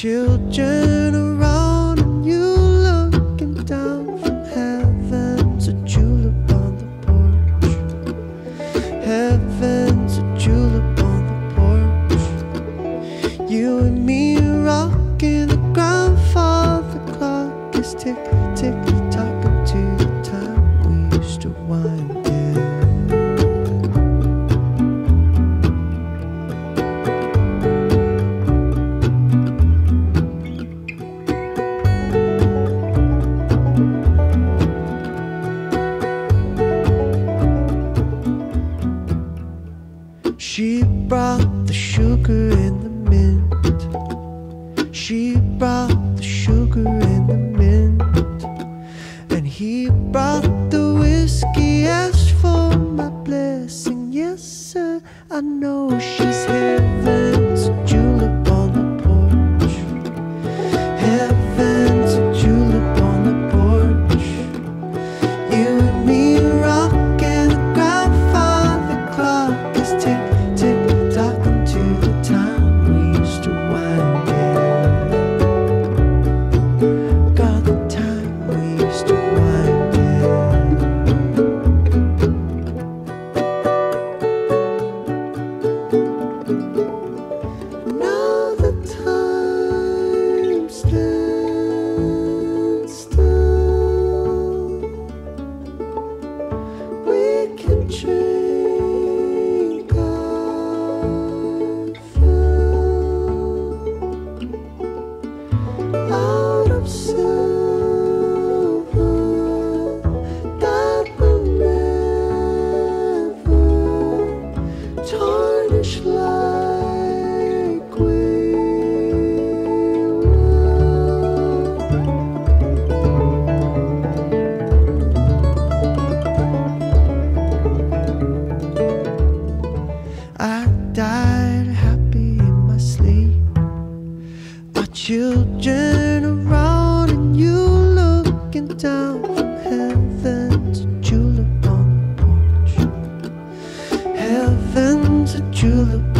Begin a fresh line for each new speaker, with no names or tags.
children around and you looking down from heaven's a tulip on the porch heaven's a tulip on the porch you and me rocking the grandfather clock is tick tick talking to the time we used to wind. He brought the whiskey asked for my blessing. Yes, sir, I know she's heaven. children around and you looking down from heaven's a tulip on the porch. Heaven's a tulip.